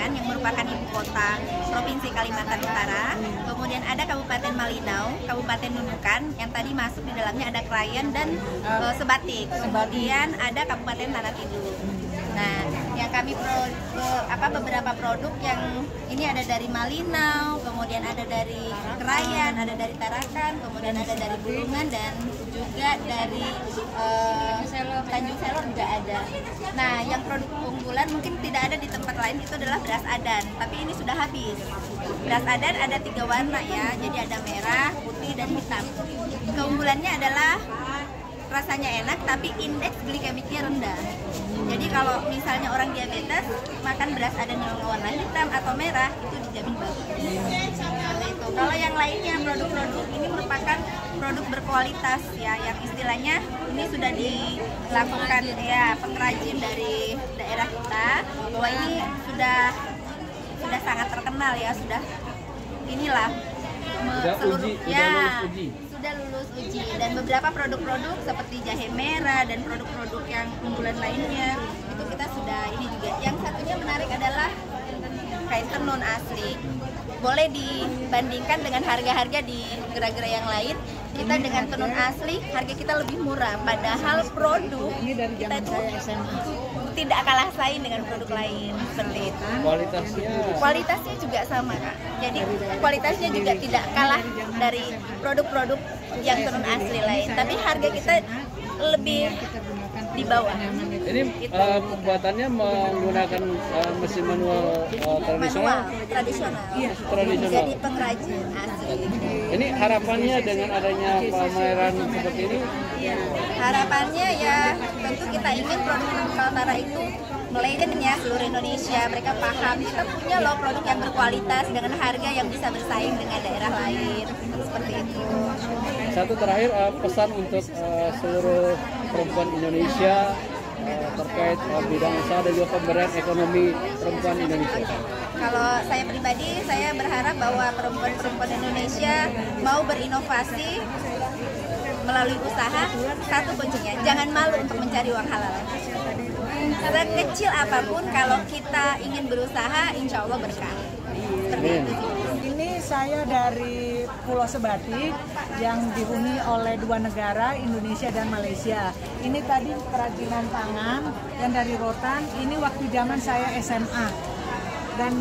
Pekalongan yang merupakan ibu kota Provinsi Kalimantan Utara. Kemudian ada Kabupaten Malinau, Kabupaten Nunukan yang tadi masuk di dalamnya ada Krayan dan uh, Sebatik. Kemudian ada Kabupaten Tanah Tidul. Nah, yang kami pro, be- apa beberapa produk yang ini ada dari Malinau, kemudian ada dari Krayan, ada dari Tarakan, kemudian ada dari Bulungan dan juga dari eh, Tanjung juga ada. Nah, yang produk unggulan mungkin tidak ada di tempat lain itu adalah beras adan, tapi ini sudah habis. Beras adan ada tiga warna ya, jadi ada merah, putih, dan hitam. Keunggulannya adalah rasanya enak tapi indeks glikemiknya rendah. Jadi kalau misalnya orang diabetes makan beras adan yang warna hitam atau merah itu dijamin bagus. Kalau yang lainnya produk-produk ini merupakan produk berkualitas ya yang istilahnya ini sudah dilakukan ya pengrajin dari daerah kita bahwa ini sudah sudah sangat terkenal ya sudah inilah Sudah seluruh- uji, sudah ya, lulus uji. sudah lulus uji dan beberapa produk-produk seperti jahe merah dan produk-produk yang unggulan lainnya itu kita sudah ini juga yang satunya menarik adalah kain tenun asli. Boleh dibandingkan dengan harga-harga di gerai-gerai yang lain. Kita dengan tenun asli harga kita lebih murah. Padahal produk kita itu tidak kalah saing dengan produk lain. Seperti itu. Kualitasnya kualitasnya juga sama kak. Jadi kualitasnya juga tidak kalah dari produk-produk yang tenun asli lain. Tapi harga kita lebih di bawah. Ini eh, pembuatannya menggunakan eh, mesin manual eh, manual tradisional. tradisional. Tradisional. jadi pengrajin asli. Ini harapannya dengan adanya pameran seperti ini? Harapannya ya tentu kita ingin produk Kaltara itu melainkan ya seluruh Indonesia mereka paham kita punya loh produk yang berkualitas dengan harga yang bisa bersaing dengan daerah lain seperti itu Satu terakhir eh, pesan untuk eh, seluruh perempuan Indonesia eh, terkait bidang usaha dan juga pemberdayaan ekonomi perempuan Indonesia. Kalau saya pribadi, saya berharap bahwa perempuan-perempuan Indonesia mau berinovasi melalui usaha. Satu kuncinya, jangan malu untuk mencari uang halal. Sekecil apa pun, kalau kita ingin berusaha, insya Allah berkah. Seperti itu. Ini saya dari Pulau Sebatik yang dihuni oleh dua negara, Indonesia dan Malaysia. Ini tadi kerajinan tangan yang dari rotan. Ini waktu zaman saya SMA dan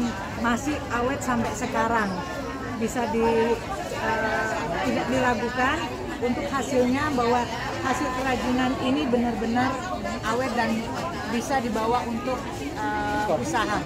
masih awet sampai sekarang. Bisa di eh, tidak diragukan untuk hasilnya bahwa hasil kerajinan ini benar-benar awet dan bisa dibawa untuk eh, usaha.